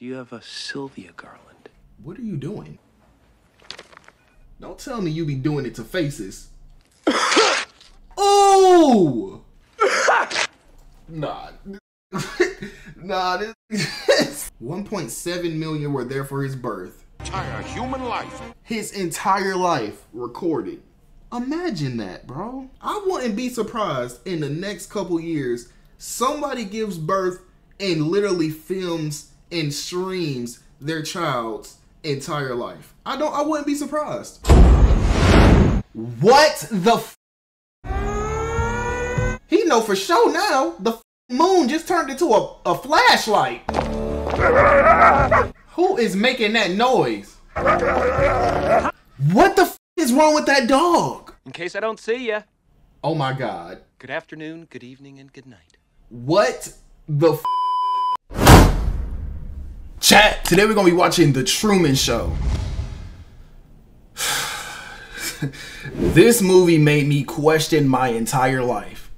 Do you have a Sylvia garland? What are you doing? Don't tell me you be doing it to faces. oh! nah. nah, this 1.7 million were there for his birth. Entire human life. His entire life recorded. Imagine that, bro. I wouldn't be surprised in the next couple years somebody gives birth and literally films and streams their child's entire life. I don't I wouldn't be surprised. What the f- He know for sure now the f- moon just turned into a, a flashlight. Who is making that noise? What the f- is wrong with that dog? In case I don't see ya. Oh my god. Good afternoon, good evening, and good night. What the f- Chat, today we're gonna be watching The Truman Show. this movie made me question my entire life.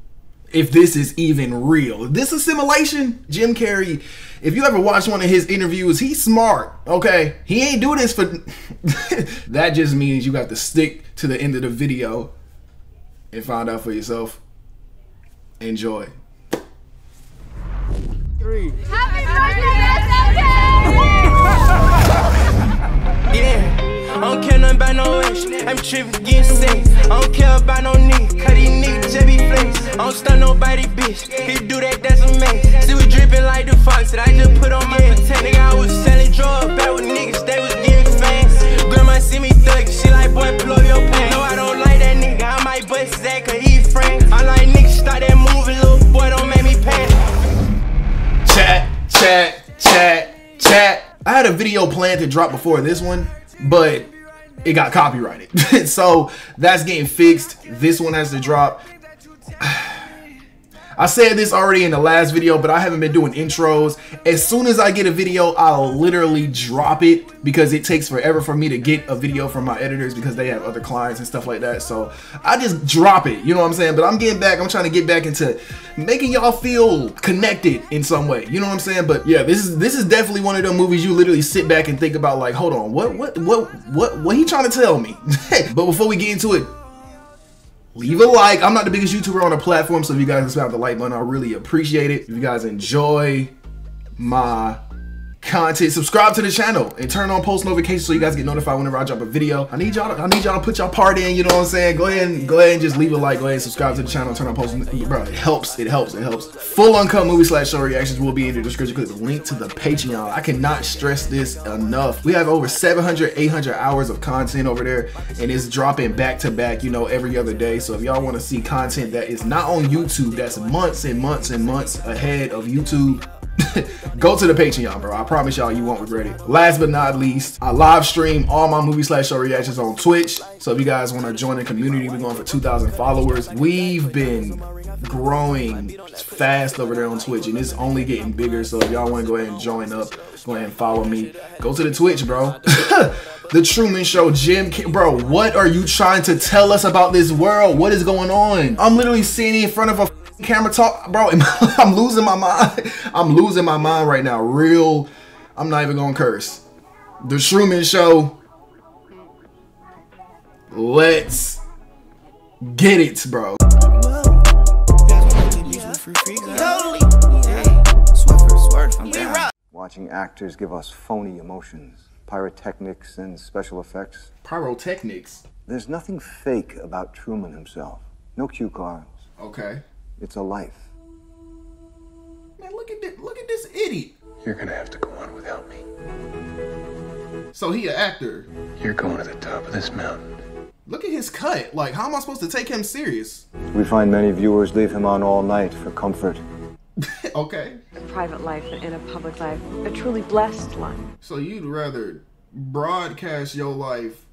If this is even real. This assimilation, Jim Carrey, if you ever watch one of his interviews, he's smart, okay? He ain't do this for that just means you got to stick to the end of the video and find out for yourself. Enjoy. Happy birthday, Yeah, I don't care nothing about no wish. I'm tripping, getting sick. I don't care about no nigga, cause these niggas be flex. I don't stun nobody, bitch. He do that, that's a mess. See, we dripping like the fox that I just put on my pretend. Nigga, I was selling drugs back with niggas, planned to drop before this one, but it got copyrighted. so that's getting fixed. This one has to drop. I said this already in the last video, but I haven't been doing intros. As soon as I get a video, I'll literally drop it because it takes forever for me to get a video from my editors because they have other clients and stuff like that. So I just drop it, you know what I'm saying? But I'm getting back, I'm trying to get back into making y'all feel connected in some way. You know what I'm saying? But yeah, this is this is definitely one of them movies you literally sit back and think about like, hold on, what what what what what he trying to tell me? but before we get into it, leave a like. I'm not the biggest YouTuber on the platform, so if you guys smash the like button, I really appreciate it. If you guys enjoy my content, subscribe to the channel and turn on post notifications so you guys get notified whenever I drop a video. I need y'all. I need y'all to put y'all part in. You know what I'm saying? Go ahead and go ahead and just leave a like. Go ahead and subscribe to the channel. Turn on post. Bro, it helps. It helps. It helps. Full uncut movie slash show reactions will be in the description. Click the link to the Patreon. I cannot stress this enough. We have over 700, 800 hours of content over there, and it's dropping back to back. You know, every other day. So if y'all want to see content that is not on YouTube, that's months and months and months ahead of YouTube. Go to the Patreon, bro. I promise y'all you won't regret it. Last but not least, I live stream all my movie slash show reactions on Twitch. So if you guys want to join the community, we're going for 2,000 followers. We've been growing fast over there on Twitch, and it's only getting bigger. So if y'all want to go ahead and join up, go ahead and follow me. Go to the Twitch, bro. the Truman Show, Jim, bro. What are you trying to tell us about this world? What is going on? I'm literally sitting in front of a camera talk, bro. I'm losing my mind. I'm losing my mind right now. Real. I'm not even gonna curse. The Truman Show. Let's get it, bro. Watching actors give us phony emotions, pyrotechnics, and special effects. Pyrotechnics. There's nothing fake about Truman himself. No cue cards. Okay. It's a life. Man, look at this. Look at this idiot. You're gonna have to go on without me. So he an actor. You're going to the top of this mountain. Look at his cut. Like, how am I supposed to take him serious? We find many viewers leave him on all night for comfort. okay. A private life and a public life, a truly blessed life. So you'd rather broadcast your life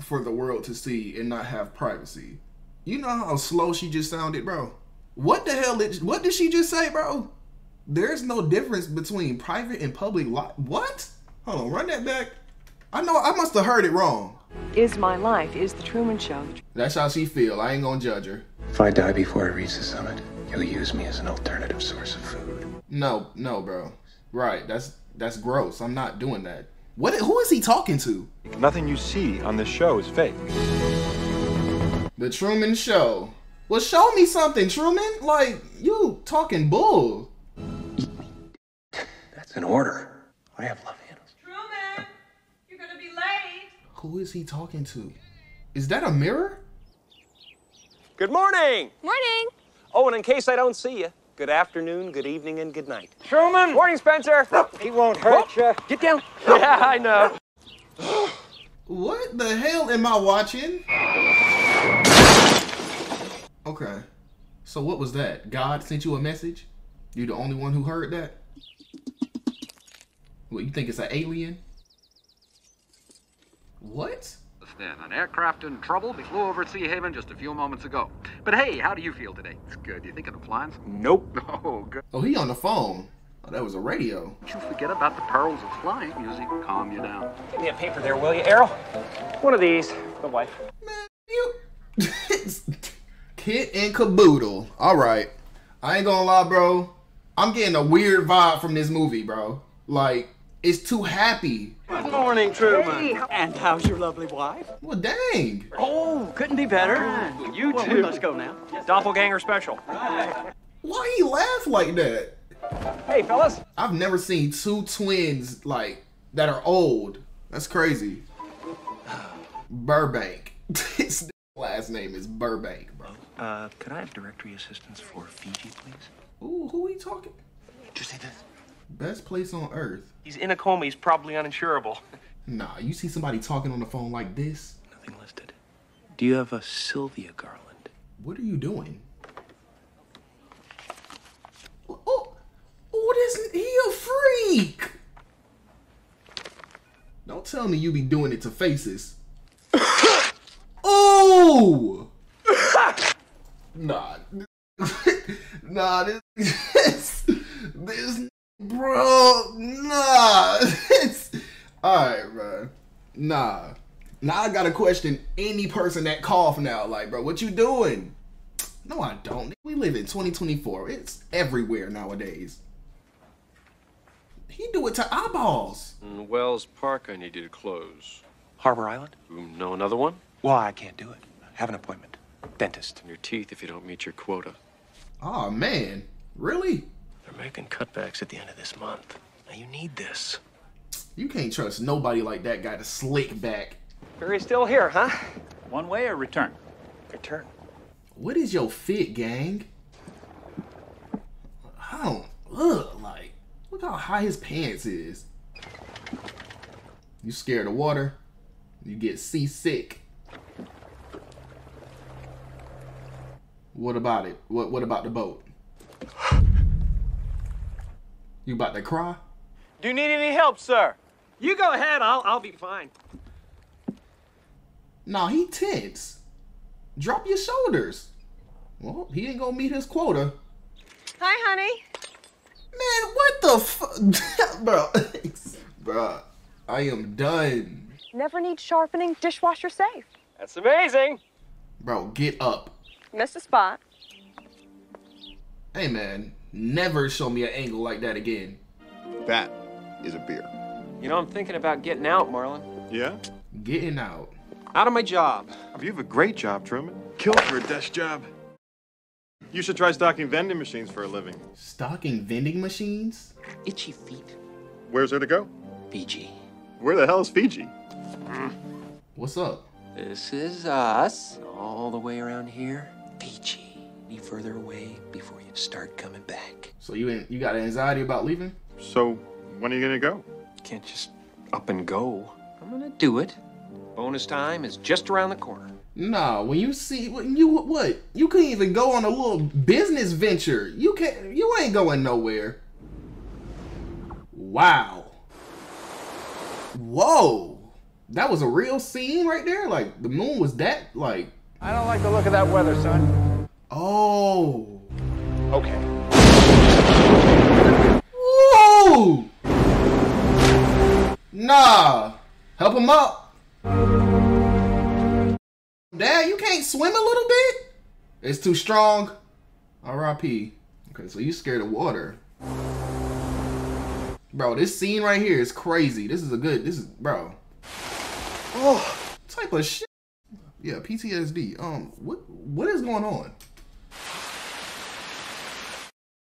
for the world to see and not have privacy. You know how slow she just sounded, bro. What the hell did what did she just say, bro? There's no difference between private and public life. What? Hold on, run that back. I know I must have heard it wrong. Is my life, is the Truman Show. That's how she feel. I ain't gonna judge her. If I die before I reach the summit, you'll use me as an alternative source of food. No, no, bro. Right. That's that's gross. I'm not doing that. What? Who is he talking to? Nothing you see on this show is fake. The Truman Show. Well, show me something, Truman. Like you talking bull. That's an order. I have love handles. Truman, you're gonna be late. Who is he talking to? Is that a mirror? Good morning. Morning. Oh, and in case I don't see you, good afternoon, good evening, and good night. Truman! Morning, Spencer. He won't hurt you. Get down. Yeah, I know. What the hell am I watching? Okay. So what was that? God sent you a message? You the only one who heard that? What, you think it's an alien? What? Then, an aircraft in trouble. We flew over Seahaven just a few moments ago. But hey, how do you feel today? It's good. You thinking of flying? Nope. Oh, good. Oh, he on the phone. Oh, that was a radio. Don't you forget about the perils of flying. Music will calm you down. Give me a paper there, will you, Errol? One of these. The wife. Man, you... Kit and Caboodle. All right. I ain't gonna lie, bro. I'm getting a weird vibe from this movie, bro. Like, it's too happy. Good morning, Truman. And how's your lovely wife? Well, dang. Oh, couldn't be better. You Well, too. let's go now. Doppelganger special. Why he laugh like that? Hey, fellas. I've never seen two twins like that are old. That's crazy. Burbank. His last name is Burbank, bro. Uh, could I have directory assistance for Fiji, please? Ooh, who he talking? Did you see this? Best place on earth. He's in a coma. He's probably uninsurable. Nah, you see somebody talking on the phone like this? Nothing listed. Do you have a Sylvia Garland? What are you doing? Oh, oh, this he a freak. Don't tell me you be doing it to faces. oh, nah, nah, this, this, this, bro, nah, this. All right, bro, nah. Now I gotta question any person that cough now. Like, bro, what you doing? No, I don't. We live in 2024. It's everywhere nowadays. He do it to eyeballs. Wells Park, I need you to close. Harbor Island? Know another one? Why I can't do it. I Have an appointment. Dentist. Your teeth if you don't meet your quota. Oh man, really? They're making cutbacks at the end of this month. Now you need this. You can't trust nobody like that guy to slick back. Barry's still here, huh? One way or return? Return. What is your fit, gang? I don't ugh, like look how high his pants is. You scared of water? You get seasick. What about it? What what about the boat? You about to cry? Do you need any help, sir? You go ahead. I'll I'll be fine. Nah, he tense. Drop your shoulders. Well, he ain't gonna meet his quota. Hi, honey. Man, what the fuck? Bro, bro, I am done. Never need sharpening. Dishwasher safe. That's amazing. Bro, get up. Missed a spot. Hey, man, never show me an angle like that again. That is a beer. You know, I'm thinking about getting out, Marlon. Yeah? Getting out. Out of my job. You have a great job, Truman. Killed for a desk job. You should try stocking vending machines for a living. Stocking vending machines? Itchy feet. Where's there to go? Fiji. Where the hell is Fiji? What's up? This is us. All the way around here. Fiji. Any further away before you start coming back. So you ain't, you got anxiety about leaving? So, when are you gonna go? Can't just up and go. I'm gonna do it. Bonus time is just around the corner. Nah, when you see when you what you couldn't even go on a little business venture. You can't. You ain't going nowhere. Wow. Whoa. That was a real scene right there. Like the moon was that like. I don't like the look of that weather, son. Oh. Okay. Whoa. Nah. Help him up. Dad, you can't swim a little bit? It's too strong. R.I.P. Okay, so you scared of water. Bro, bro, this scene right here is crazy. This is a good. This is bro. Oh, type of shit. Yeah, PTSD. Um, what what is going on?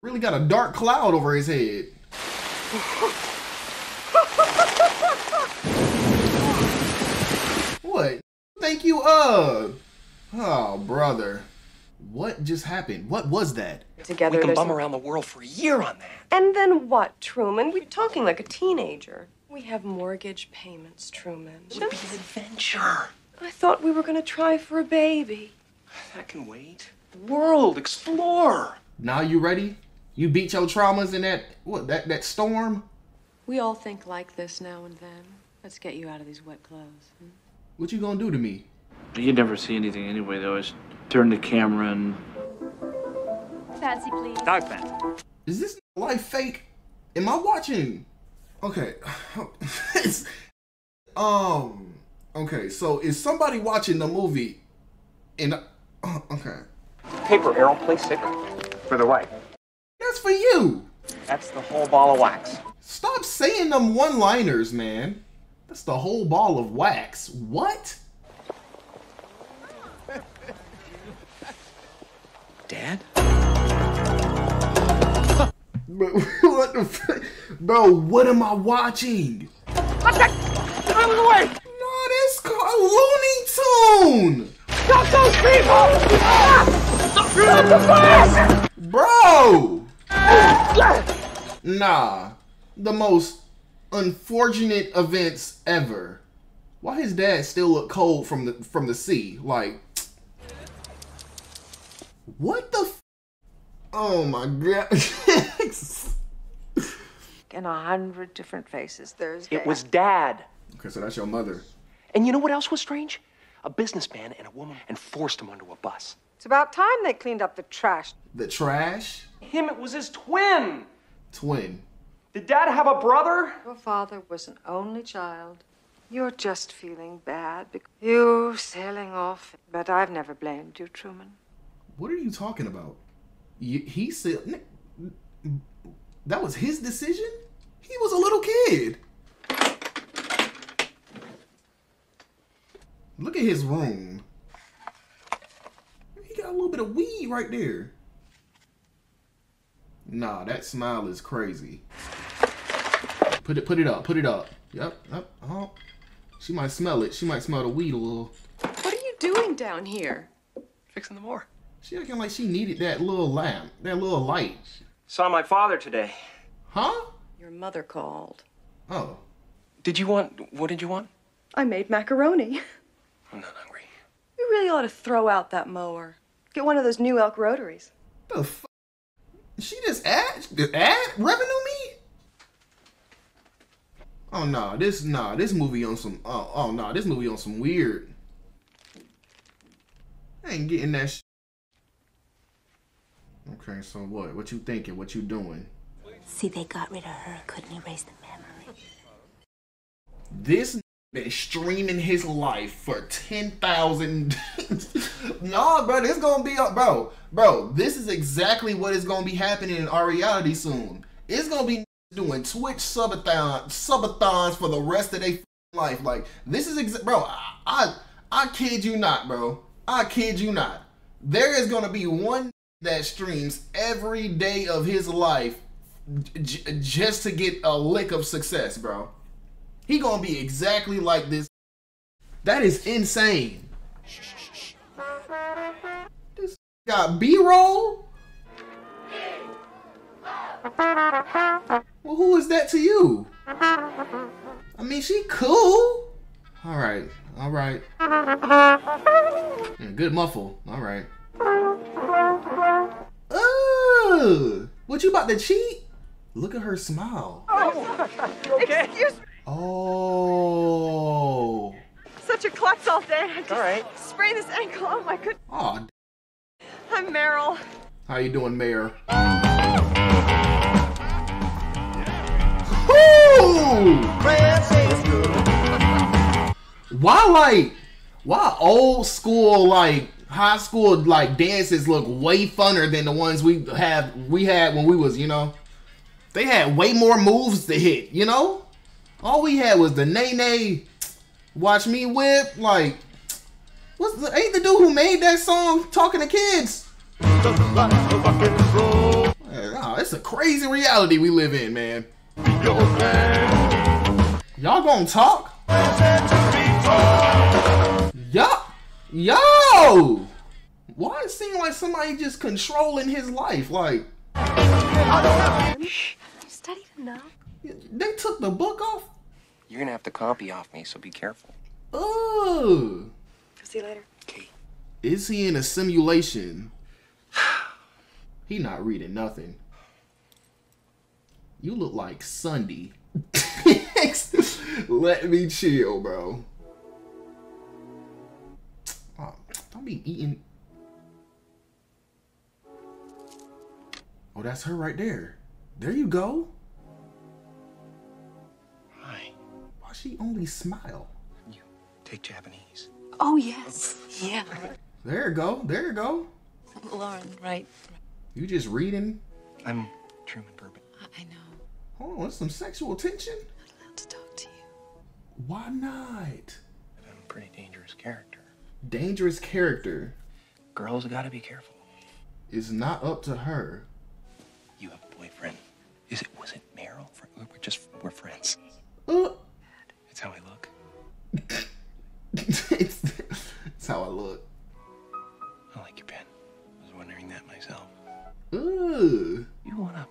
Really got a dark cloud over his head. what? Thank you, uh. Oh, brother. What just happened? What was that? Together, we can bum no- around the world for a year on that. And then what, Truman? We're talking like a teenager. We have mortgage payments, Truman. It would be an adventure. I thought we were going to try for a baby. That can wait. World, explore. Now you ready? You beat your traumas in that what that that storm? We all think like this now and then. Let's get you out of these wet clothes. hmm? What you gonna do to me? You never see anything anyway. They always turn the camera and Fancy, please. dog fan. Is this life fake? Am I watching? Okay. it's, um. Okay. So is somebody watching the movie? And uh, okay, Paper, Errol, play sick. For the wife. that's for you. That's the whole ball of wax. Stop saying them one-liners, man. That's the whole ball of wax. What? Dad? Bro, what the? Bro, what am I watching? What's that? Get out of the way! No, this called Looney Tune. Stop those people! Ah! Bro! Nah. The most unfortunate events ever. Why his dad still look cold from the from the sea? Like What the f- Oh my god. in a hundred different faces. There's It was Dad. okay, so that's your mother. And you know what else was strange? A businessman and a woman and forced him onto a bus. It's about time they cleaned up the trash. The trash Him, it was his twin. twin. Did Dad have a brother? Your father was an only child. You're just feeling bad because you sailing off. But I've never blamed you, Truman. What are you talking about? You, he said that was his decision. He was a little kid. Look at his room. He got a little bit of weed right there. Nah, that smile is crazy. Put it, put it up, put it up. Yep, yep. Oh, uh-huh. she might smell it. She might smell the weed a little. What are you doing down here? Fixing the moor. She acting like she needed that little lamp, that little light. Saw my father today. Huh? Your mother called. Oh. Did you want, what did you want? I made macaroni. I'm not hungry. You really ought to throw out that mower. Get one of those new elk rotaries. The f- She just ad, ad revenue me? Oh no, this nah, this movie on some oh oh no, this movie on some weird. I ain't getting that. Sh- okay, so what? What you thinking? What you doing? See, they got rid of her. Couldn't erase the memory. This been streaming his life for ten thousand. no, bro, this gonna be uh, bro, bro. This is exactly what is gonna be happening in our reality soon. It's gonna be doing Twitch subathon subathons for the rest of their life. Like this is exa- bro. I, I I kid you not, bro. I kid you not. There is gonna be one that streams every day of his life just to get a lick of success, bro. He gonna be exactly like this. That is insane. This got B-roll. Well, who is that to you? I mean, she cool. All right, all right. Yeah, good muffle. All right. Ugh. What you about to cheat? Look at her smile. Oh, okay? Excuse me. Oh. Such a klutz all day. I just All right. sprained this ankle. Oh my goodness. Oh, I'm Meryl. how you doing, Mayor? Why like why old school like high school like dances look way funner than the ones we have we had when we was you know They had way more moves to hit, you know? All we had was the nay nay, watch me whip. Like, what's the ain't the dude who made that song talking to kids? Oh, it's a crazy reality we live in, man. Y'all gonna talk? Yo, yo! Why it seem like somebody just controlling his life? Like, Shh. You studied enough. They took the book off. You're gonna have to copy off me, so be careful. Ugh. See you later. Okay. Is he in a simulation? he not reading nothing. You look like Sunday. Let me chill, bro. Oh, don't be eating. Oh, that's her right there. There you go. She only smile? You take Japanese. Oh, yes. Yeah. There you go. There you go. Lauren, right. You just reading. I'm Truman Burbank. I know. Hold on, that's some sexual tension. Not allowed to talk to you. Why not? I'm a pretty dangerous character. Dangerous character Girls gotta be careful. It's not up to her. You have a boyfriend. Is it? Was it Meryl? Fr- We're just we're friends. Uh, It's how I look. it's, it's how I look. I like your pen. I was wondering that myself. Ugh. You wanna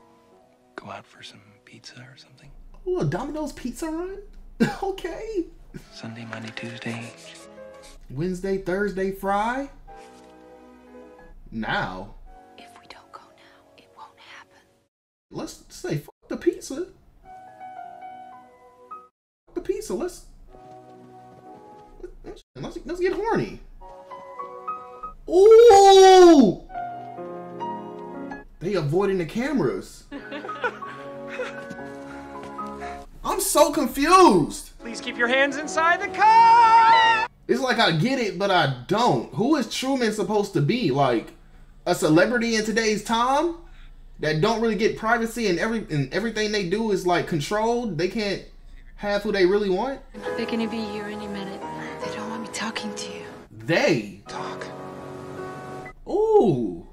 go out for some pizza or something? Ooh, a Domino's pizza run? okay. Sunday, Monday, Tuesday. Wednesday, Thursday, Fry. Now, If we don't go now, it won't happen. let's say fuck the pizza. The pizza. Let's let's, let's, let's get horny. Ooh! They avoiding the cameras. I'm so confused. Please keep your hands inside the car. It's like I get it, but I don't. Who is Truman supposed to be? Like a celebrity in today's time that don't really get privacy and every and everything they do is like controlled. They can't have who they really want. They're gonna be here any minute. They don't want me talking to you. They talk. Ooh.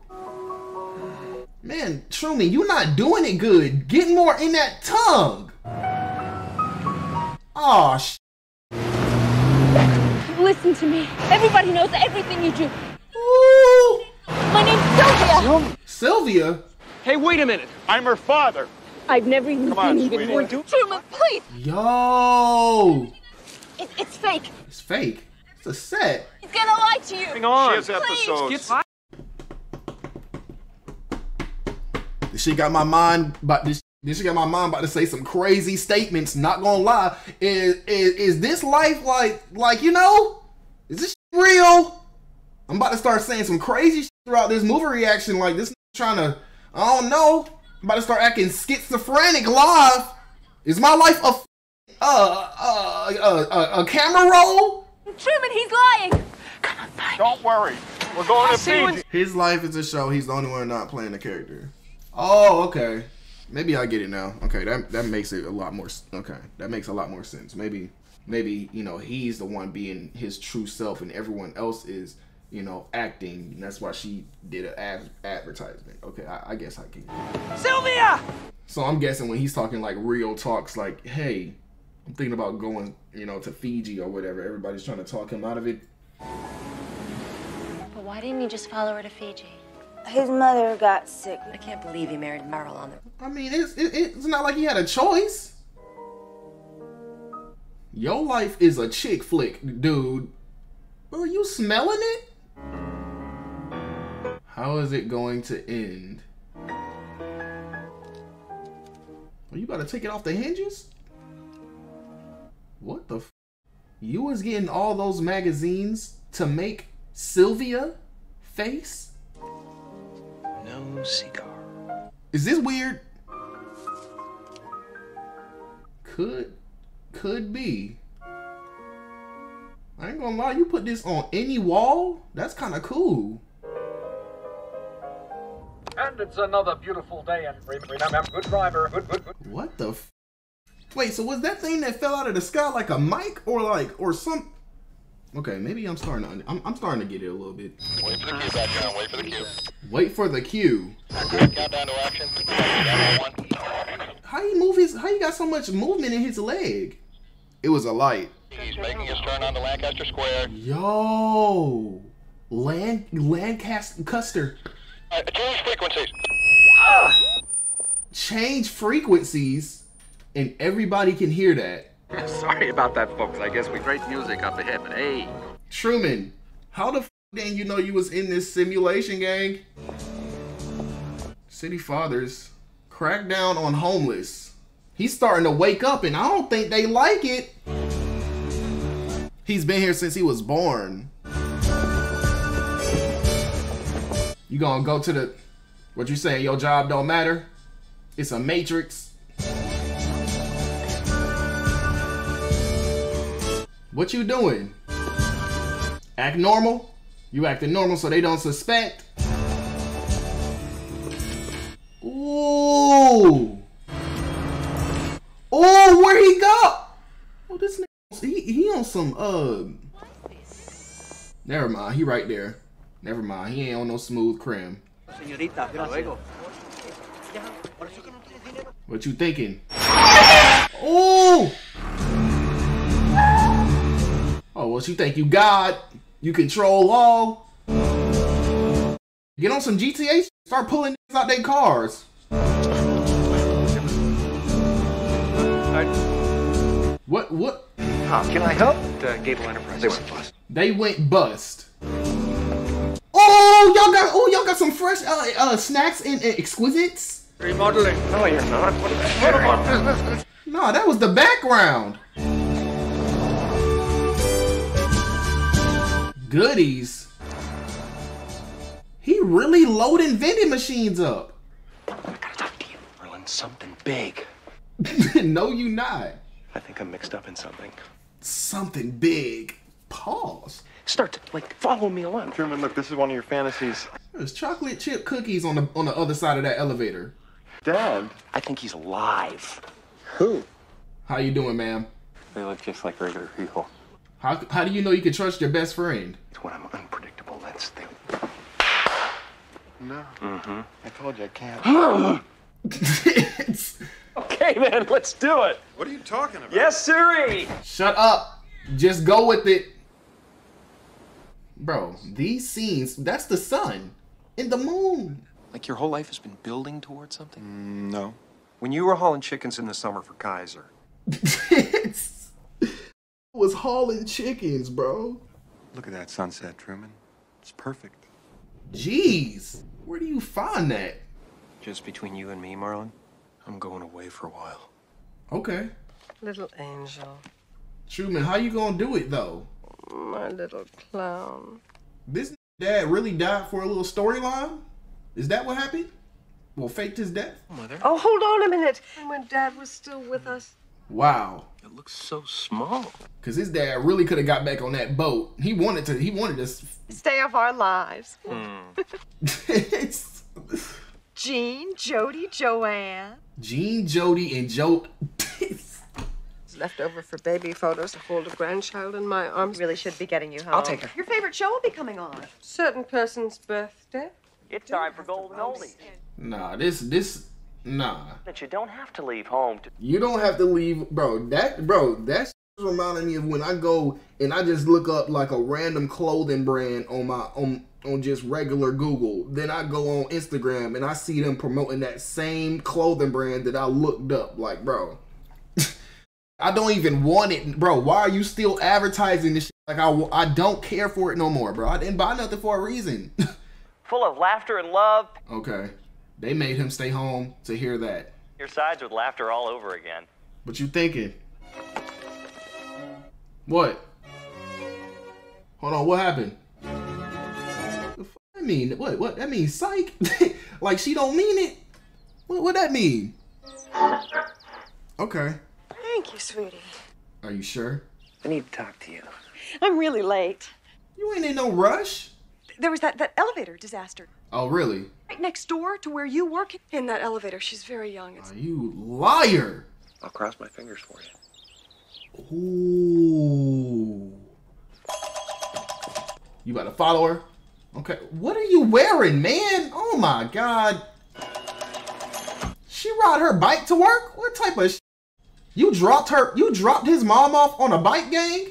Man, Truman, you're not doing it good. Get more in that tongue. Oh, sh- Listen to me. Everybody knows everything you do. Ooh. My name's Sylvia. Sylvia. Hey, wait a minute. I'm her father. I've never even Come on, seen you sweetie. before. Truman, please. Yo. It, it's fake. It's fake. It's a set. He's gonna lie to you. Hang on. She has episodes. This shit got my mind but this this shit got my mind about to say some crazy statements. Not gonna lie. Is is, is this life like like you know? Is this shit real? I'm about to start saying some crazy shit throughout this movie reaction. Like this trying to I don't know. I'm about to start acting schizophrenic live. Is my life a uh, uh, uh, uh, a camera roll? Truman, he's lying. Come on, Don't worry. We're going to Fiji. His life is a show. He's the only one not playing the character. Oh, okay. Maybe I get it now. Okay, that that makes it a lot more. Okay, that makes a lot more sense. Maybe, maybe you know he's the one being his true self, and everyone else is you know acting. And that's why she did an ad- advertisement. Okay, I, I guess I can. Sylvia! So I'm guessing when he's talking like real talks, like, hey, I'm thinking about going, you know, to Fiji or whatever. Everybody's trying to talk him out of it. But why didn't he just follow her to Fiji? His mother got sick. I can't believe he married Meryl on the. I mean, it's it, it's not like he had a choice. Your life is a chick flick, dude. Are you smelling it? How is it going to end? Are you about to take it off the hinges? What the? F- you was getting all those magazines to make Sylvia face? No cigar. Is this weird? Could could be. I ain't gonna lie, you put this on any wall, that's kind of cool. And it's another beautiful day, and remember, good driver, good, good, good. What the? F- Wait, so was that thing that fell out of the sky like a mic or like or some? Okay, maybe I'm starting to. I'm, I'm starting to get it a little bit. Wait for the cue, background. Wait for the cue. Wait for the cue. Countdown to action. Countdown to one. How you move his? How you got so much movement in his leg? It was a light. He's making his turn onto Lancaster Square. Yo, Land Lancaster Custer. Uh, change frequencies. Change frequencies, and everybody can hear that. Sorry about that, folks. I guess we great music up ahead, but hey. Truman, how the f didn't you know you was in this simulation gang? City Fathers crack down on homeless. He's starting to wake up, and I don't think they like it. He's been here since he was born. You gonna go to the what you saying? Your job don't matter. It's a matrix. What you doing? Act normal? You acting normal so they don't suspect? Ooh. Oh, where he go? Oh, this nigga, he, he on some, uh. Never mind, he right there. Never mind, he ain't on no smooth crim. Señorita, luego. What you thinking? Oh! Oh, what you think? You God? You control all? Get on some GTA. Start pulling out their cars. What? What? Huh, can I help? Uh, Gable Enterprise. They went bust. They went bust. Oh, y'all got oh y'all got some fresh uh, uh snacks and uh, exquisites. Remodeling. No, you're not. What, what about business? No, that was the background. Goodies. He really loading vending machines up. I gotta talk to you, Marlon, something big. no, you not. I think I'm mixed up in something. Something big. Pause. Start to, like, follow me along. Truman, look, this is one of your fantasies. There's chocolate chip cookies on the on the other side of that elevator. Dad? I think he's alive. Who? How you doing, ma'am? They look just like regular people. How how do you know you can trust your best friend? It's when I'm unpredictable. That's the. No. Mm-hmm. I told you I can't. Okay, man, let's do it. What are you talking about? Yes, Siri. Shut up. Just go with it. Bro, these scenes, that's the sun and the moon. Like your whole life has been building towards something? Mm, no. When you were hauling chickens in the summer for Kaiser. was hauling chickens, bro. Look at that sunset, Truman. It's perfect. Jeez. Where do you find that? Just between you and me, Marlon, I'm going away for a while. Okay. Little angel. Truman, how you gonna do it though? My little clown. This dad really died for a little storyline? Is that what happened? Well, faked his death? Mother. Oh, hold on a minute. When Dad was still with us. Wow. It looks so small. Cause his dad really could have got back on that boat. He wanted to. He wanted us. Stay off our lives. Hmm. it's Jean, Jody, Joanne. Gene, Jody, and Joe. It's left over for baby photos to hold a grandchild in my arms. Really should be getting you home. I'll take her. Your favorite show will be coming on. Certain person's birthday. It's time for golden oldies. Nah, this this nah. That you don't have to leave home to. You don't have to leave, bro. That bro, that's reminding me of when I go and I just look up like a random clothing brand on my on on just regular Google. Then I go on Instagram and I see them promoting that same clothing brand that I looked up. Like, bro, I don't even want it, bro. Why are you still advertising this? Shit? Like, I I don't care for it no more, bro. I didn't buy nothing for a reason. Full of laughter and love. okay, they made him stay home to hear that. Your sides with laughter all over again. What you thinking? What? Hold on, what happened? The fuck mean? What? What? That means psych? like she don't mean it? What? What that mean? Okay. Thank you, sweetie. Are you sure? I need to talk to you. I'm really late. You ain't in no rush. There was that, that elevator disaster. Oh, really? Right next door to where you work. In that elevator. She's very young. It's You liar. I'll cross my fingers for you. Ooh. You about to follow her? Okay. What are you wearing, man? Oh my god. She ride her bike to work? What type of sh- You dropped her you dropped his mom off on a bike gang?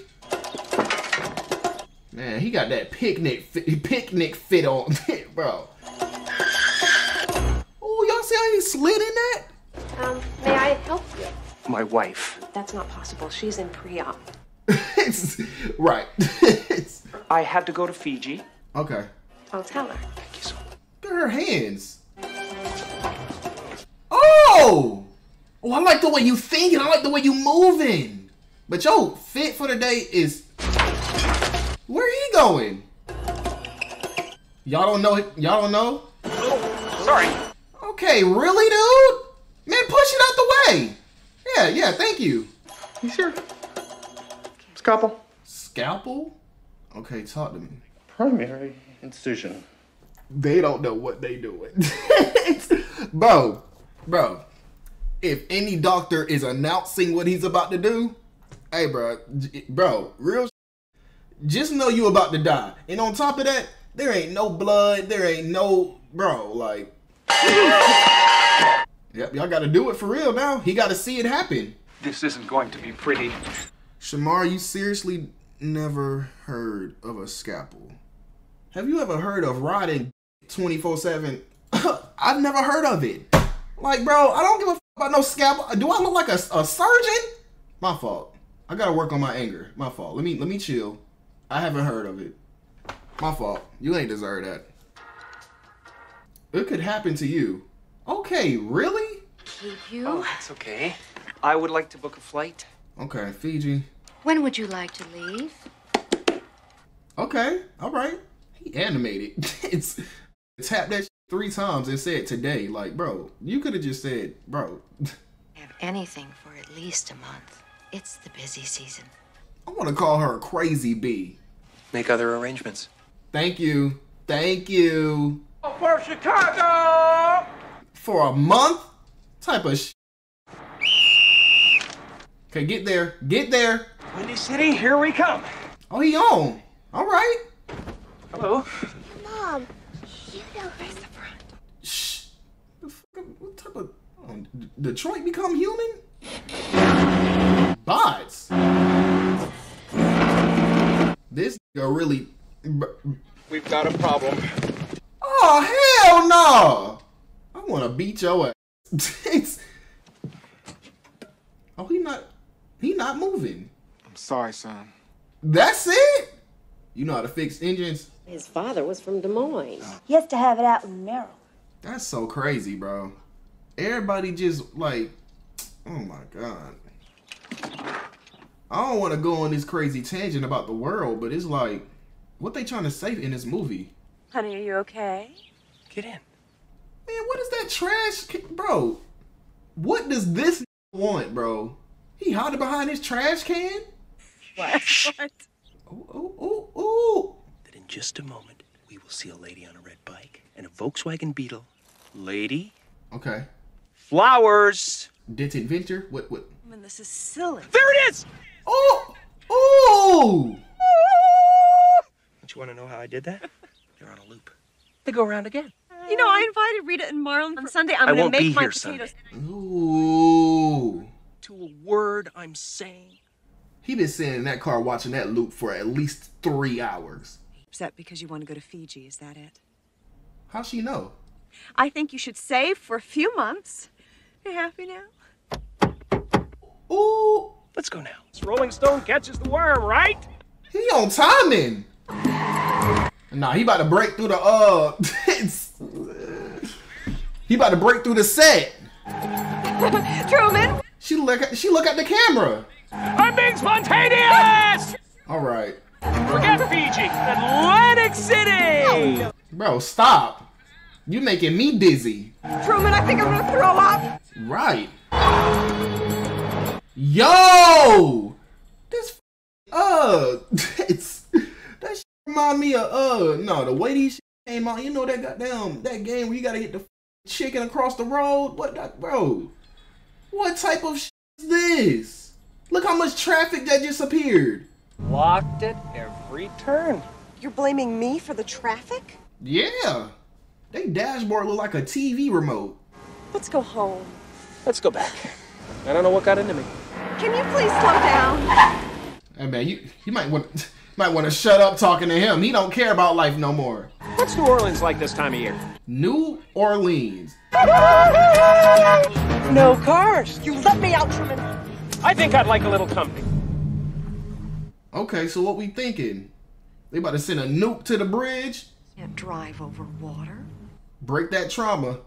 Man, he got that picnic fit, picnic fit on, bro. Oh, y'all see how he slid in that? Um, may I help you? My wife. That's not possible. She's in pre-op. It's- right. I had to go to Fiji. okay. I'll tell her. Thank you so much. Look at her hands. Oh! Oh, I like the way you thinking. I like the way you moving. But yo, fit for the day is. Where he going? Y'all don't know. Y'all don't know. Sorry. Okay, really, dude? Man, push it out the way. Yeah, yeah. Thank you. He's here. Scalpel. Scalpel? Okay, talk to me. Primary incision. They don't know what they doing. bro, bro. If any doctor is announcing what he's about to do, hey, bro, bro, real. Just know you about to die, and on top of that, there ain't no blood. There ain't no, bro. Like, yep, y'all got to do it for real now. He got to see it happen. This isn't going to be pretty. Shamar, you seriously never heard of a scalpel? Have you ever heard of riding 24 7? I've never heard of it. Like, bro, I don't give a f- about no scalpel. Do I look like a, a surgeon? My fault. I gotta work on my anger. My fault. Let me let me chill. I haven't heard of it. My fault. You ain't deserve that. It could happen to you. Okay, really? Keep you? Oh, that's okay. I would like to book a flight. Okay, Fiji. When would you like to leave? Okay, all right. He animated. it's tap that sh- three times and said today. Like, bro, you could have just said, bro. Have anything for at least a month. It's the busy season. I want to call her a crazy bee. Make other arrangements. Thank you, thank you. For Chicago! For a month, type of. Sh- okay, get there, get there. Windy City, here we come. Oh, he on. All right. Hello. Mom, you know where's the front. Shh. The fuck, what type of oh, D- Detroit become human? Bots. This nigga really. We've got a problem. Oh hell no! I want to beat your ass. Oh, he not. He not moving. I'm sorry, son. That's it. You know how to fix engines. His father was from Des Moines. Oh. He has to have it out in Maryland. That's so crazy, bro. Everybody just like, oh my god. I don't want to go on this crazy tangent about the world, but it's like, what they trying to say in this movie? Honey, are you okay? Get in. Man, what is that trash, bro? What does this want, bro? He hiding behind his trash can? What? what? Oh, oh, oh, ooh. That in just a moment, we will see a lady on a red bike and a Volkswagen Beetle. Lady. Okay. Flowers. Dented Venture? What? What? I mean, this is silly. There it is! Oh! Oh! Don't you want to know how I did that? They're on a loop. They go around again. You know, I invited Rita and Marlon on Sunday. I'm I gonna won't make be my here potatoes. Ooh. To a word I'm saying. He been sitting in that car watching that loop for at least three hours. Upset because you want to go to Fiji, is that it? How she know? I think you should save for a few months. You happy now? Ooh. Let's go now. This Rolling Stone catches the worm, right? He on timing. Nah, he about to break through the uh. he about to break through the set. Truman! She look at she look at the camera. I'm being spontaneous! All right, Forget Fiji. Atlantic City! bro, stop. You making me dizzy. Truman, I think I'm gonna throw up! Right. Yo, this uh, it's that shit remind me of uh no the way these shit Hey, man, you know that goddamn that game where you gotta get the chicken across the road? What, that, bro? What type of shit is this? Look how much traffic that just appeared. Blocked at every turn. You're blaming me for the traffic? Yeah, they dashboard look like a TV remote. Let's go home. Let's go back. I don't know what got into me. Can you please slow down? Hey man, you you might want might want to shut up talking to him. He don't care about life no more. What's New Orleans like this time of year? New Orleans. No cars. You let me out, Truman. I think I'd like a little company. Okay, so what we thinking? They about to send a nuke to the bridge? Can't drive over water. Break that trauma.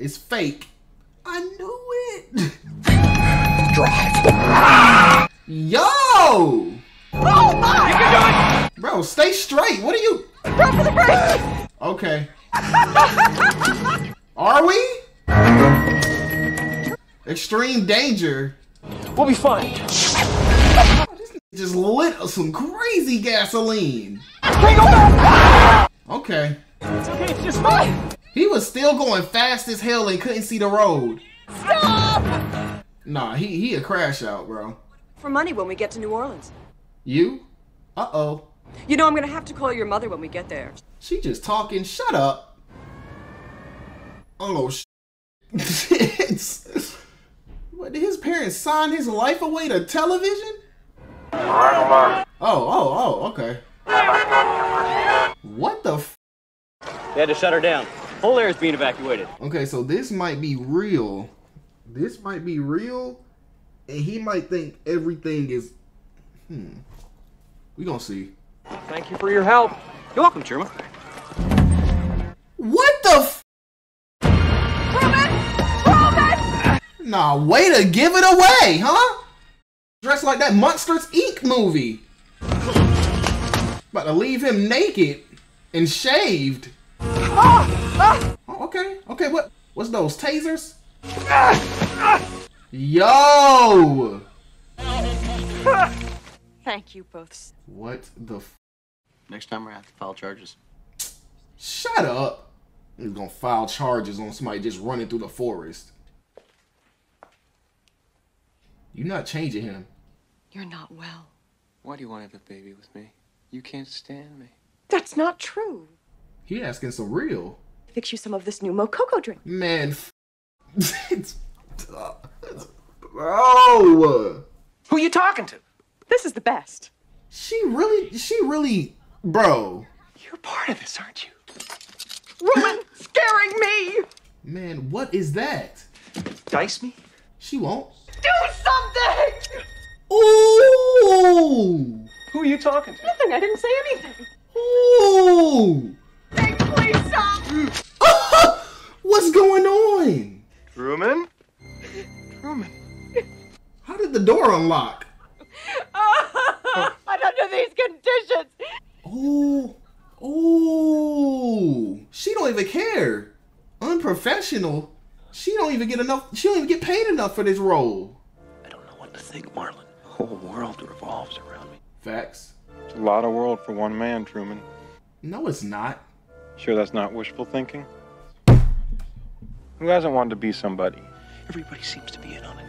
It's fake. I knew it. Drive. Yo! Oh my! You can do it! Bro, stay straight. What are you? Go for the brakes! Okay. Are we? Extreme danger. We'll be fine. This just lit some crazy gasoline. Okay! Okay. It's okay, it's just fine. He was still going fast as hell and couldn't see the road. Stop! Nah, he he a crash out, bro. For money when we get to New Orleans. You? Uh-oh. You know I'm gonna have to call your mother when we get there. She just talking. Shut up. Oh, sh- what, did his parents sign his life away to television? Oh, oh, oh, okay. What the f- They had to shut her down. Whole area is being evacuated. Okay, so this might be real. This might be real, and he might think everything is. Hmm. We gonna see. Thank you for your help. You're welcome, Truman. What the f- Nah, way to give it away, huh? Dressed like that Monsters Inc. movie. About to leave him naked and shaved. Oh, okay, okay, what what's those tasers? Yo! Thank you both. What the f- Next time we're gonna have to file charges. Shut up. He's gonna file charges on somebody just running through the forest. You're not changing him. You're not well. Why do you want to have a baby with me? You can't stand me. That's not true. He asking some real. Fix you some of this new Mococoa drink. Man, f- it's, bro. Who you talking to? This is the best. She really, she really, bro. You're part of this, aren't you? Woman scaring me! Man, what is that? Dice me? She won't. Do something! Ooh! Who are you talking to? Nothing, I didn't say anything. Ooh! Hey, please stop! What's going on? Truman? Truman. How did the door unlock? Oh, not under these conditions! Oh, oh, she don't even care. Unprofessional. She don't even get enough. She don't even get paid enough for this role. I don't know what to think, Marlon. The whole world revolves around me. Facts. It's a lot of world for one man, Truman. No, it's not. Sure that's not wishful thinking? Who hasn't wanted to be somebody? Everybody seems to be in on it.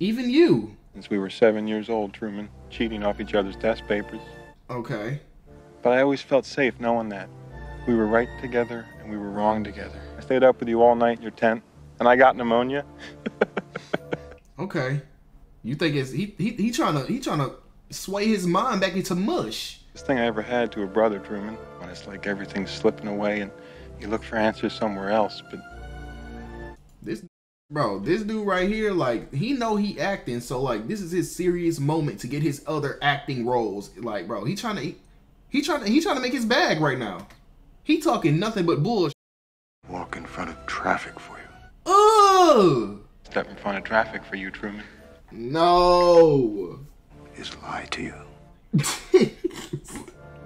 Even you. Since we were seven years old, Truman, cheating off each other's test papers. Okay. But I always felt safe knowing that. We were right together and we were wrong together. I stayed up with you all night in your tent, and I got pneumonia. Okay. You think it's he he he trying to he trying to sway his mind back into mush. This thing I ever had to a brother, Truman, when it's like everything's slipping away and you look for answers somewhere else, but This bro, this dude right here, like he know he acting, so like this is his serious moment to get his other acting roles. Like, bro, he trying to he, he trying to he trying to make his bag right now. He talking nothing but bullshit. walk in front of traffic for you. Ugh! Step in front of traffic for you, Truman. No. Is a lie to you.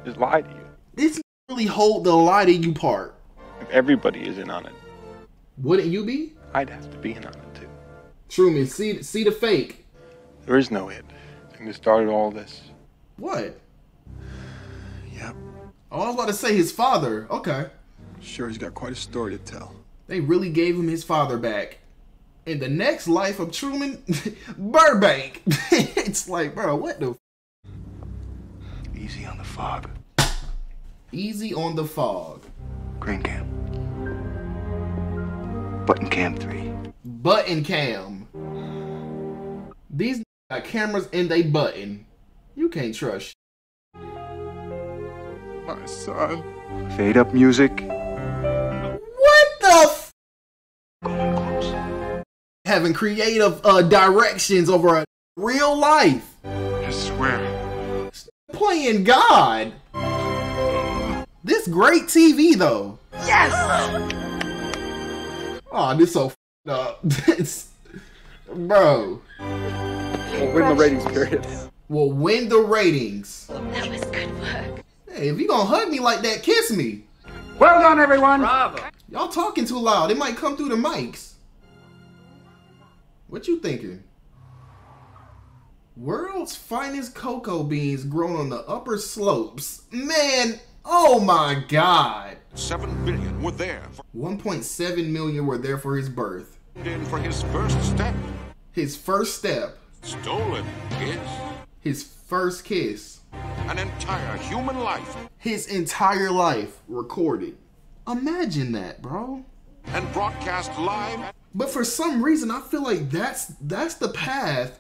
Is lie to you. This really hold the lie to you part. If everybody is in on it, Wouldn't you be? I'd have to be in on it too. Truman, see see the fake. There is no it. And who started all this? What? Yep. Oh, I was about to say his father. Okay. Sure, he's got quite a story to tell. They really gave him his father back. In the next life of Truman Burbank. it's like, bro, what the? Easy on the fog. Easy on the fog. Green cam. Button cam three. Button cam. These got cameras and they button. You can't trust. My son. Fade up music. What the? F- Having creative uh, directions over a real life. I swear. Playing God. This great TV though. Yes! Oh, this so f***ed up. This, bro. We'll win the ratings period. We'll win the ratings. That was good work. Hey, if you gonna hug me like that, kiss me. Well done, everyone. Bravo. Y'all talking too loud. It might come through the mics. What you thinking? World's finest cocoa beans grown on the upper slopes. Man, oh my god. Seven billion were there 1.7 million were there for his birth. in for his first step. His first step. Stolen kids. His first kiss. An entire human life. His entire life recorded. Imagine that, bro. And broadcast live. But for some reason, I feel like that's that's the path.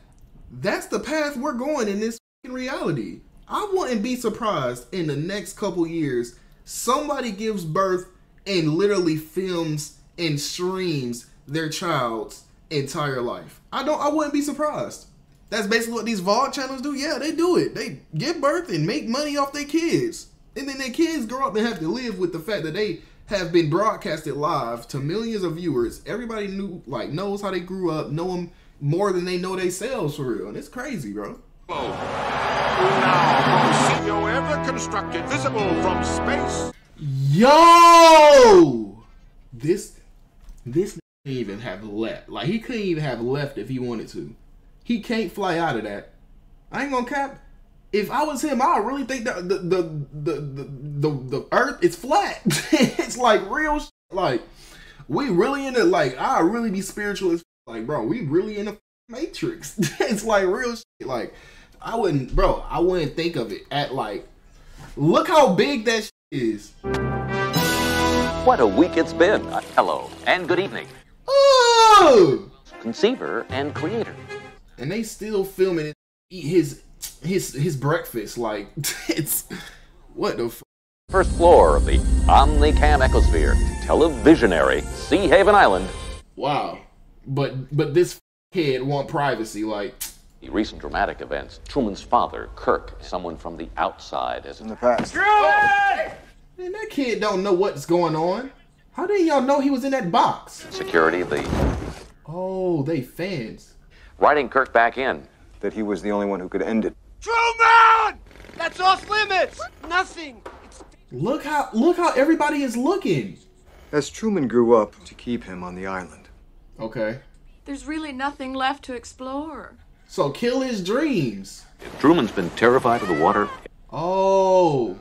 That's the path we're going in this reality. I wouldn't be surprised in the next couple years somebody gives birth and literally films and streams their child's entire life. I don't. I wouldn't be surprised. That's basically what these vlog channels do. Yeah, they do it. They give birth and make money off their kids, and then their kids grow up and have to live with the fact that they have been broadcasted live to millions of viewers. Everybody knew, like, knows how they grew up, know them more than they know they themselves for real, and it's crazy, bro. Now, ever constructed, visible from space. Yo, this this even have left. Like he couldn't even have left if he wanted to. He can't fly out of that. I ain't gonna cap. If I was him, I really think that the the the the the, the earth is flat. it's like real. Like we really in it. Like I really be spiritual as like bro. We really in the matrix. it's like real. Shit. Like I wouldn't, bro. I wouldn't think of it at like. Look how big that shit is. What a week it's been. Uh, hello and good evening. Oh! Conceiver and creator. and they still filming it. Eat his his his breakfast like it's what the f- First floor of the Omnicam Ecosphere. Televisionary Seahaven Island. wow. But but this kid want privacy like The recent dramatic events. Truman's father, Kirk, someone from the outside, as In the past. man that kid don't know what's going on. How did y'all know he was in that box? security, the Oh, they fans. writing Kirk back in. That he was the only one who could end it. Truman! That's off limits! Nothing! Look how look how everybody is looking. As Truman grew up to keep him on the island. Okay. There's really nothing left to explore. So kill his dreams. Truman's been terrified of the water. Oh.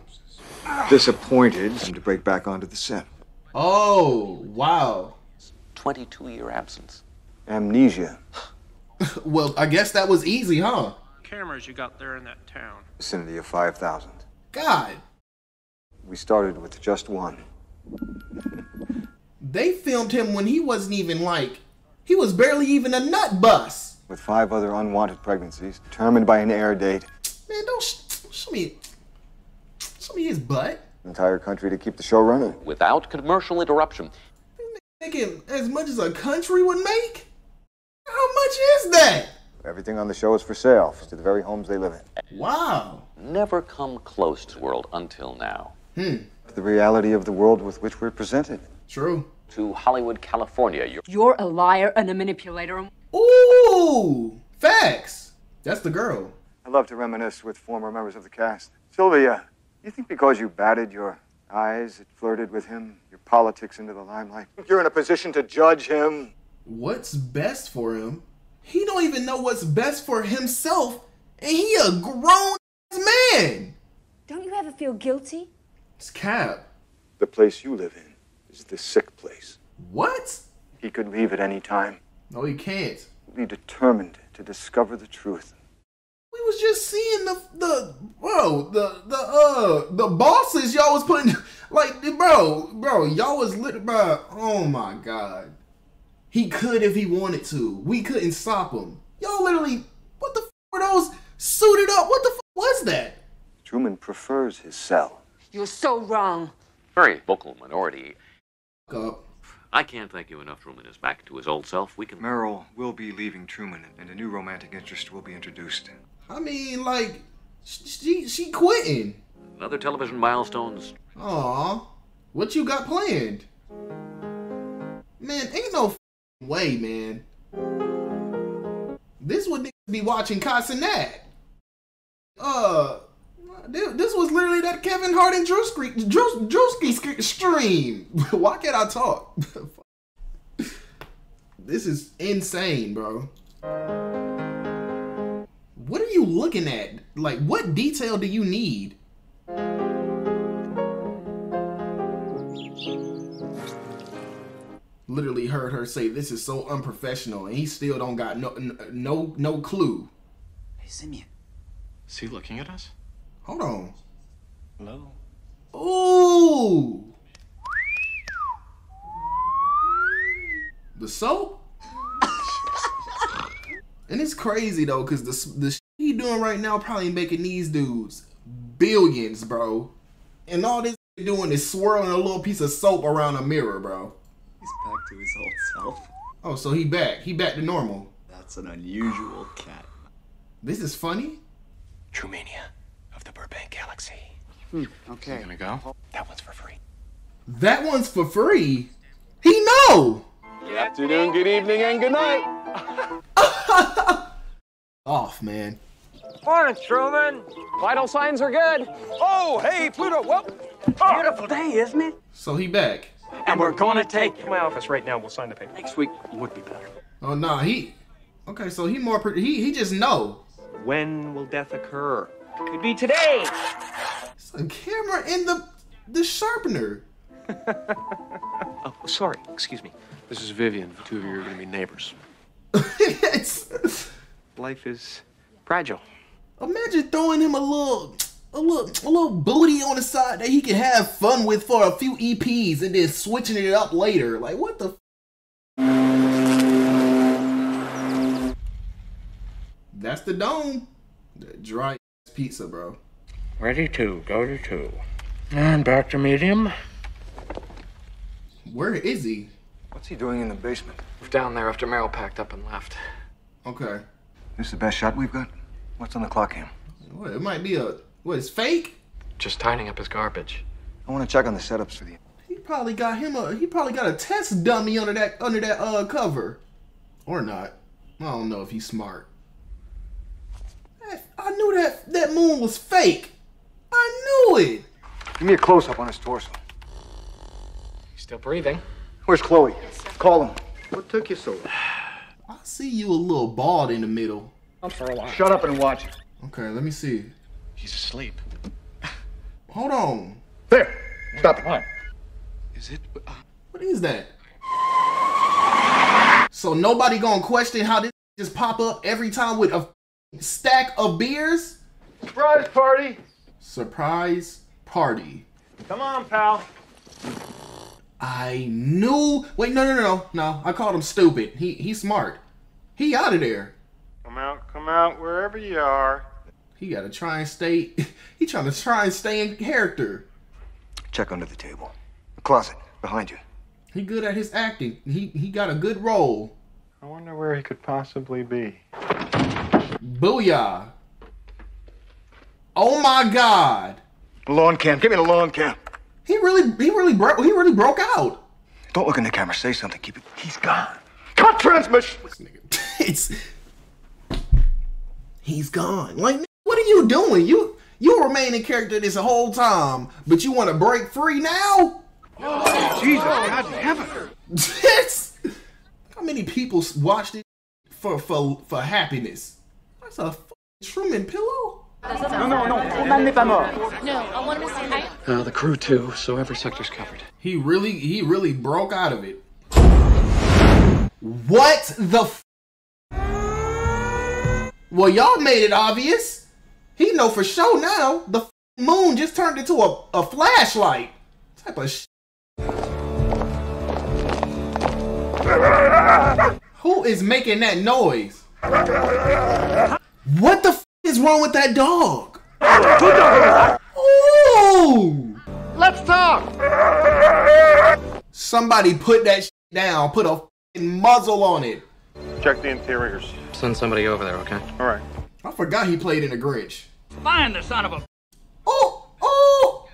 Disappointed him to break back onto the set. Oh, wow. 22 year absence. Amnesia. Well, I guess that was easy, huh? Cameras you got there in that town. Vicinity of 5,000. God. We started with just one. They filmed him when he wasn't even like he was barely even a nut bus. With five other unwanted pregnancies, determined by an air date. Man, don't sh- show me show me his butt. Entire country to keep the show running. Without commercial interruption. Making as much as a country would make? How much is that? Everything on the show is for sale, to the very homes they live in. Wow. Never come close to the world until now. Hmm. The reality of the world with which we're presented. True. To Hollywood, California. You're You're a liar and a manipulator. Ooh, facts. That's the girl. I love to reminisce with former members of the cast. Sylvia, you think because you batted your eyes, it flirted with him, your politics into the limelight, you're in a position to judge him? What's best for him? He don't even know what's best for himself, and he a grown man. Don't you ever feel guilty? It's Cap. The place you live in is this sick place. What? He could leave at any time. No, he can't. Be determined to discover the truth. We was just seeing the the bro the the uh the bosses y'all was putting like bro bro y'all was lit bro oh my god he could if he wanted to we couldn't stop him y'all literally what the f- were those suited up what the f- was that Truman prefers his cell. You're so wrong. Very vocal minority. Up I can't thank you enough. Truman is back to his old self. We can. Meryl will be leaving Truman, and a new romantic interest will be introduced. I mean like she she quitting Another television milestones. Aw, what you got planned man ain't no f- way man this would be watching Kai Cenat. Uh, thi- this was literally that Kevin Hart and Druski Drew, Druski sc- stream. Why can't I talk? this is insane, bro. What are you looking at? Like, what detail do you need? Literally heard her say, "This is so unprofessional," and he still don't got no no no clue. Hey, Simeon. Is he looking at us? Hold on. Hello? Ooh. The soap? and it's crazy though, cause the the shit he doing right now probably making these dudes billions, bro. And all this doing is swirling a little piece of soap around a mirror, bro. He's back to his old self. Oh, so he back. He back to normal. That's an unusual cat. This is funny. Trumania of the Burbank Galaxy. Hmm, Okay. You gonna go? That one's for free. That one's for free. He know. Good afternoon, good evening, and good night. Off, man. Morning, Truman. Vital signs are good. Oh, hey, Pluto. Whoop. Beautiful day, isn't it? So he back. And we're going to take to my office right now. We'll sign the paper. Next week would be better. Oh nah, he. Okay, so he more. Pre- he he just know. When will death occur? Could be today. It's a camera in the the sharpener. Oh, sorry. Excuse me. This is Vivian. The two of you are going to be neighbors. It's- Life is fragile. Imagine throwing him a little, a little, a little booty on the side that he can have fun with for a few EPs, and then switching it up later. Like what the? That's the dome. The dry pizza, bro. Ready to go to two. And back to medium. Where is he? What's he doing in the basement? We're Down there after Meryl packed up and left. Okay. This is the best shot we've got? What's on the clock cam? What? It might be a. What is fake? Just tidying up his garbage. I want to check on the setups for the. He probably got him a. He probably got a test dummy under that under that uh cover, or not. I don't know if he's smart. I- I knew that that moon was fake. I knew it. Give me a close up on his torso. He's still breathing. Where's Chloe? Call him. What took you so long? I see you a little bald in the middle. I'm for a while. Shut up and watch it. Okay, let me see. He's asleep. Hold on. There. Stop it. What? Is it? Uh, What is that? So nobody gonna question how this just pop up every time with a stack of beers? Surprise party. Surprise party. Come on, pal. I knew. Wait, no, no, no, no, no. I called him stupid. He he's smart. He out of there. Come out, come out, wherever you are. He gotta try and stay. He trying to try and stay in character. Check under the table. The closet behind you. He good at his acting. He he got a good role. I wonder where he could possibly be. Booyah! Oh my God! Lawn cam. Give me the lawn cam. He really he really broke he really broke out. Don't look in the camera. Say something. Keep it. He's gone. Cut transmission. It's he's gone. Like what are you doing? You you remain in character this whole time, but you want to break free now? Jesus, God in heaven. How many people watched it for for for happiness? That's a f- Truman pillow. Non, non, non, Truman n'est pas mort. No, I want to see. hi. Uh, the crew too, so every sector's covered. He really, he really broke out of it. What the? F- well, y'all made it obvious. He know for sure now. The f- moon just turned into a, a flashlight. Type of. Sh- Who is making that noise? What the f- is wrong with that dog? Ooh! Let's talk. Somebody put that sh- down. Put a muzzle on it. Check the interiors. Send somebody over there, okay? All right. I forgot he played in the Grinch. Find the son of a. Oh, oh!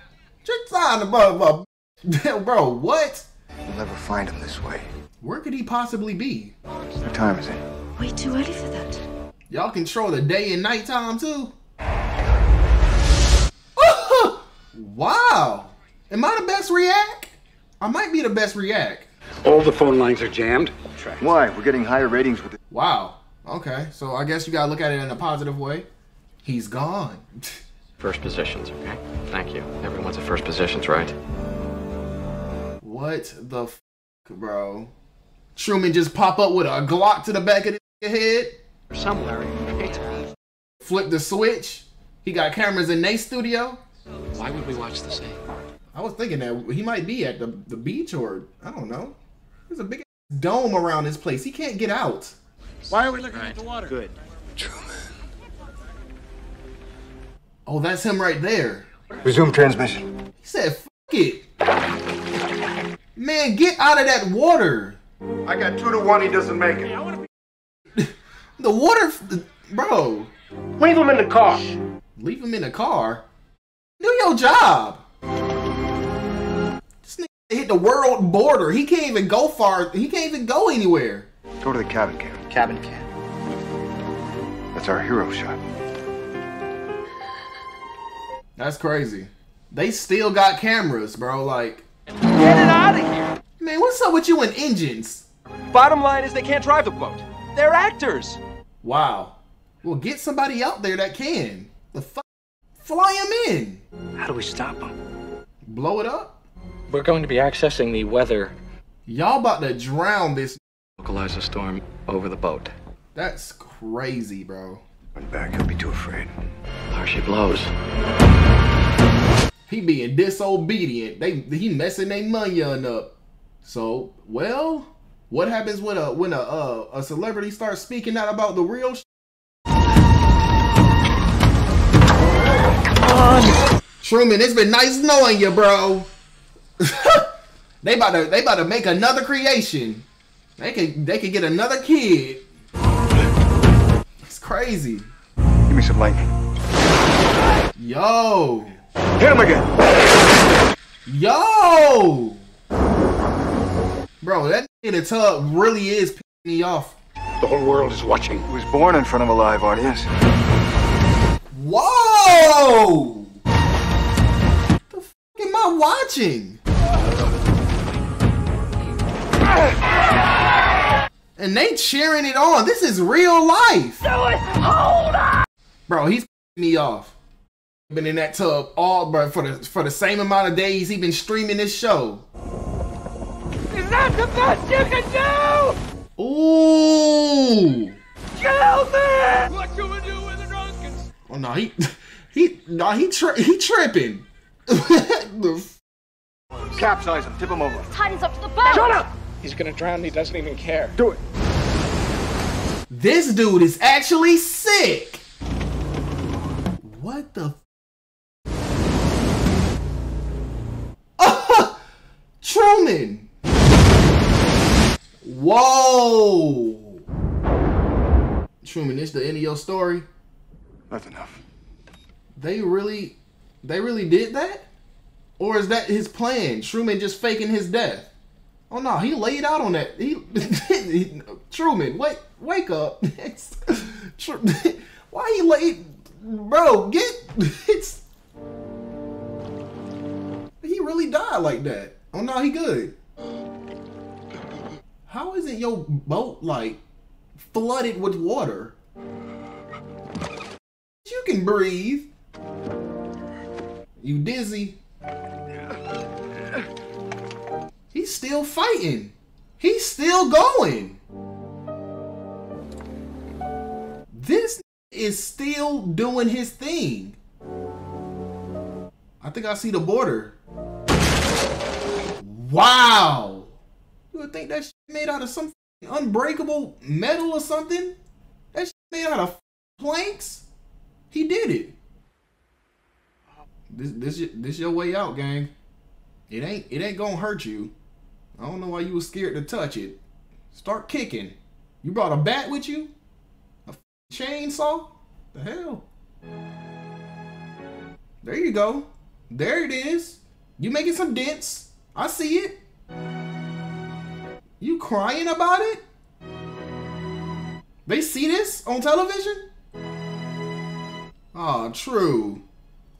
Just sign the bro, bro. What? You'll never find him this way. Where could he possibly be? What time is it? Way too early for that. Y'all control the day and night time too. wow. Am I the best react? I might be the best react. All the phone lines are jammed. Why? We're getting higher ratings with it. Wow. Okay, so I guess you gotta look at it in a positive way. He's gone. First positions, okay? Thank you. Everyone's at first positions, right? What the f, bro? Truman just pop up with a Glock to the back of the head. Somewhere. Flip the switch. He got cameras in their studio. Why would we watch the same? I was thinking that he might be at the, the beach or I don't know. There's a big dome around this place. He can't get out. Why are we looking at the water? Good. Truman. Oh, that's him right there. Resume transmission. He said, "Fuck it." Man, get out of that water. I got two to one. He doesn't make it. The water, bro. Leave him in the car. Leave him in the car. Do your job. This nigga hit the world border. He can't even go far. He can't even go anywhere. Go to the cabin cam. Cabin can. That's our hero shot. That's crazy. They still got cameras, bro. Like, Get it out of here! Man, what's up with you and engines? Bottom line is they can't drive the boat. They're actors. Wow. Well, get somebody out there that can. The fuck, fly him in. How do we stop him? Blow it up. We're going to be accessing the weather. Y'all about to drown this. Localize a storm over the boat. That's crazy, bro. Run back. He'll be too afraid. There she blows. He being disobedient. They he messing their money up. So, well, what happens when a when a uh, a celebrity starts speaking out about the real? Sh- Truman, it's been nice knowing you, bro. they about to they about to make another creation. They could they could get another kid. It's crazy. Give me some lightning. Yo. Hit him again. Yo! Bro, that in the tub really is pissing me off. The whole world is watching. He was born in front of a live audience. Whoa! The fuck am I watching? And they cheering it on. This is real life. Do it! Hold on! Bro, he's pissing me off. Been in that tub all bro for the for the same amount of days he been streaming this show. Is that the best you can do? Ooh! Kill me! What can we do with the drunkens? Oh no, he he no he tri- he tripping. The f- Capsize him. Tip him over. Tightens up to the boat. Shut up! He's gonna drown. He doesn't even care. Do it. this dude is actually sick. What the? F- Truman. Whoa. Truman, this the end of your story? That's enough. They really, they really did that? Or is that his plan? Truman just faking his death? Oh no, he laid out on that. He, Truman, wake, wake up. Tru- why he laid, bro? Get it's. He really died like that. Oh no, he good. How is it your boat like flooded with water? You can breathe. You dizzy? He's still fighting. He's still going. This is still doing his thing. I think I see the border. Wow. You would think that shit made out of some unbreakable metal or something? That shit made out of planks? He did it. This this this your way out, gang. It ain't it ain't gonna hurt you. I don't know why you was scared to touch it. Start kicking. You brought a bat with you? A chainsaw? The hell? There you go. There it is. You making some dents. I see it. You crying about it? They see this on television? Oh, true.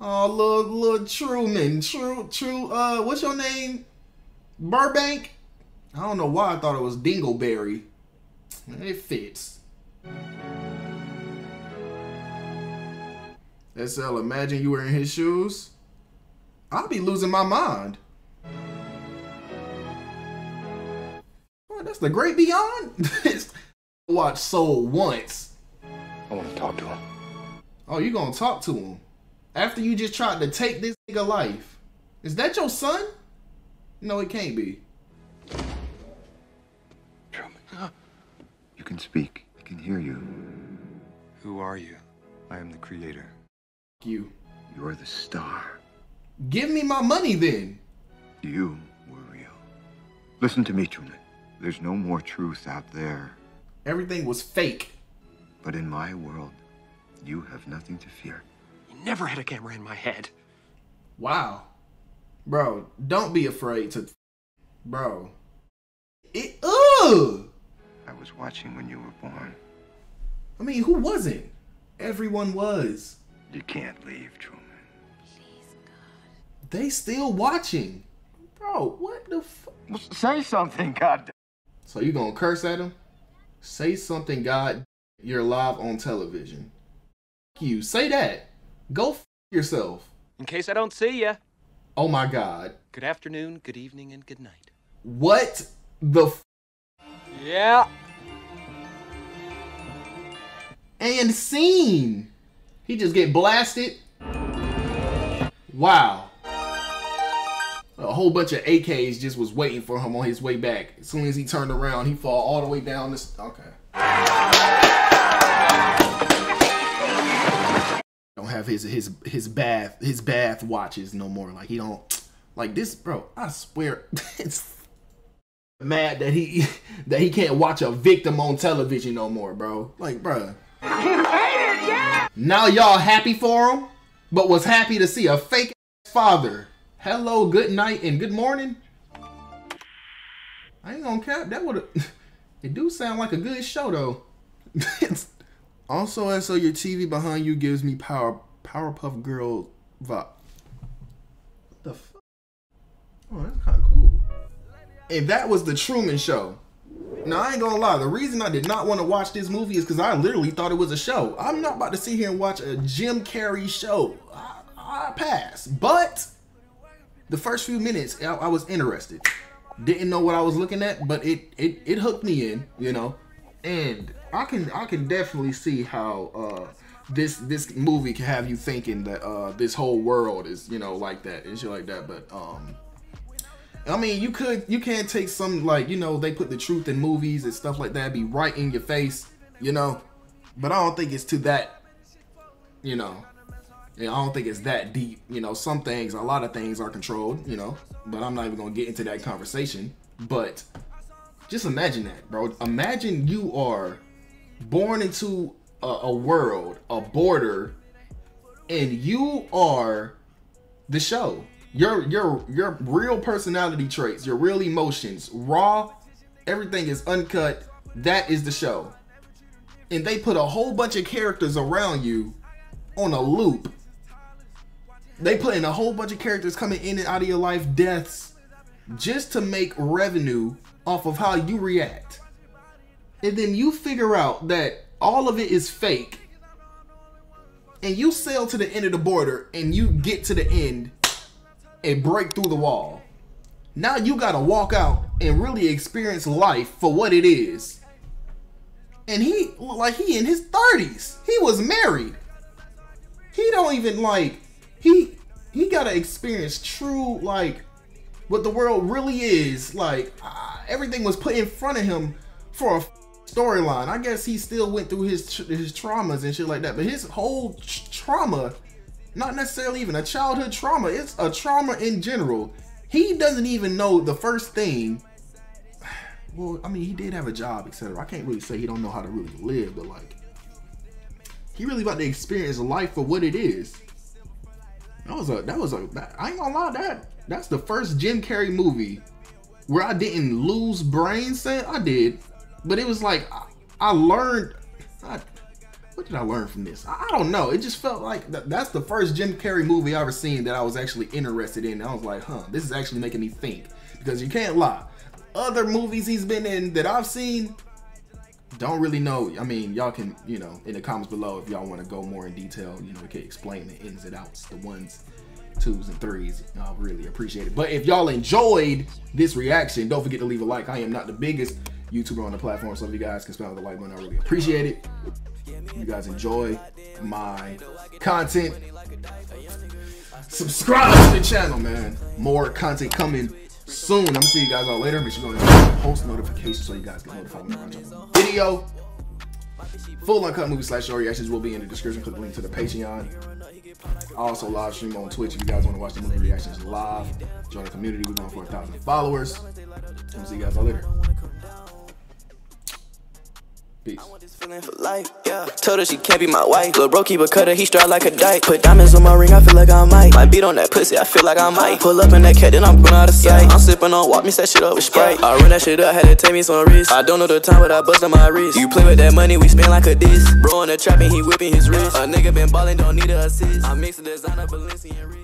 Oh, little, little Truman. True, true. Uh, what's your name? Burbank? I don't know why I thought it was Dingleberry. It fits. SL, imagine you were in his shoes. I'll be losing my mind. What, that's the great beyond? Watch Soul once. I want to talk to him. Oh, you gonna talk to him? After you just tried to take this nigga life. Is that your son? No, it can't be. Truman, You can speak. I can hear you. Who are you? I am the creator. You. You're the star. Give me my money then. You were real. Listen to me, Truman. There's no more truth out there. Everything was fake. But in my world, you have nothing to fear. You never had a camera in my head. Wow. Bro, don't be afraid to. Bro. It. Ugh! I was watching when you were born. I mean, who wasn't? Everyone was. You can't leave, Truman. They still watching. Bro, what the fuck? Say something, God. So you gonna curse at him? Say something, God. You're live on television. You say that. Go f yourself. In case I don't see ya. Oh my God. Good afternoon, good evening, and good night. What the f Yeah. and scene? He just get blasted. Wow. A whole bunch of AKs just was waiting for him on his way back. As soon as he turned around, he fall all the way down this. Okay. Don't have his his his bath his bath watches no more. Like he don't like this, bro. I swear, it's mad that he that he can't watch a victim on television no more, bro. Like, bro. Now y'all happy for him, but was happy to see a fake father. Hello, good night, and good morning. I ain't gonna cap. That would it do sound like a good show though. also, as so your TV behind you gives me power Powerpuff Girl vibe. What the fuck? Oh, that's kind of cool. And that was the Truman Show. Now I ain't gonna lie. The reason I did not want to watch this movie is because I literally thought it was a show. I'm not about to sit here and watch a Jim Carrey show. I, I pass. But the first few minutes, I, I was interested. Didn't know what I was looking at, but it it it hooked me in. You know, and I can I can definitely see how uh, this this movie can have you thinking that uh, this whole world is you know like that and shit like that. But um, I mean, you could you can't take some like you know they put the truth in movies and stuff like that be right in your face, you know. But I don't think it's to that, you know. I don't think it's that deep, you know. Some things, a lot of things are controlled, you know. But I'm not even gonna get into that conversation. But just imagine that, bro. Imagine you are born into a, a world, a border, and you are the show. Your your your real personality traits, your real emotions, raw, everything is uncut. That is the show. And they put a whole bunch of characters around you on a loop. They put in a whole bunch of characters coming in and out of your life, deaths, just to make revenue off of how you react. And then you figure out that all of it is fake. and you sail to the end of the border and you get to the end and break through the wall. Now you gotta walk out and really experience life for what it is. And he like he in his 30s. He was married. He don't even like he he gotta experience true like what the world really is. Like uh, everything was put in front of him for a storyline. I guess he still went through his his traumas and shit like that, but his whole trauma, not necessarily even a childhood trauma, it's a trauma in general. He doesn't even know the first thing. Well, I mean, he did have a job, etc. I can't really say he don't know how to really live, but like, he really about to experience life for what it is. That was a that was a I ain't gonna lie that that's the first Jim Carrey movie where I didn't lose brain cell. I did, but it was like I, I learned. I, what did I learn from this? I, I don't know. It just felt like th- that's the first Jim Carrey movie I ever seen that I was actually interested in. I was like, huh, this is actually making me think because you can't lie. Other movies he's been in that I've seen, don't really know. I mean, y'all can, you know, in the comments below if y'all want to go more in detail, you know, we can explain the ins and outs, the ones, twos, and threes. I'll really appreciate it. But if y'all enjoyed this reaction, don't forget to leave a like. I am not the biggest YouTuber on the platform, so if you guys can spell the like button, I really appreciate it. You guys enjoy my content. Subscribe to the channel, man. More content coming soon. I'm gonna see you guys all later. Make sure you go and post notifications so you guys get notified whenever I drop a video. Full uncut movie slash show reactions will be in the description. Click the link to the Patreon. I also live stream on Twitch if you guys want to watch the movie reactions live. Join the community. We're going for a thousand followers. I'm see you guys all later. Peace. For life, yeah. Told her she can't be my wife. Lil' bro keep a cutter, he strut like a dyke. Put diamonds on my ring, I feel like I might. My beat on that pussy, I feel like I might. Pull up in that cat, then I'm going out of sight. I'm sipping on walk, mix that shit up with Sprite. I run that shit up, had to take me some risks. I don't know the time, but I bust on my wrist. You play with that money, we spend like a disc. Bro on the trap and he whipping his wrist. A nigga been ballin', don't need a assist. I mix the designer, Balenciaga.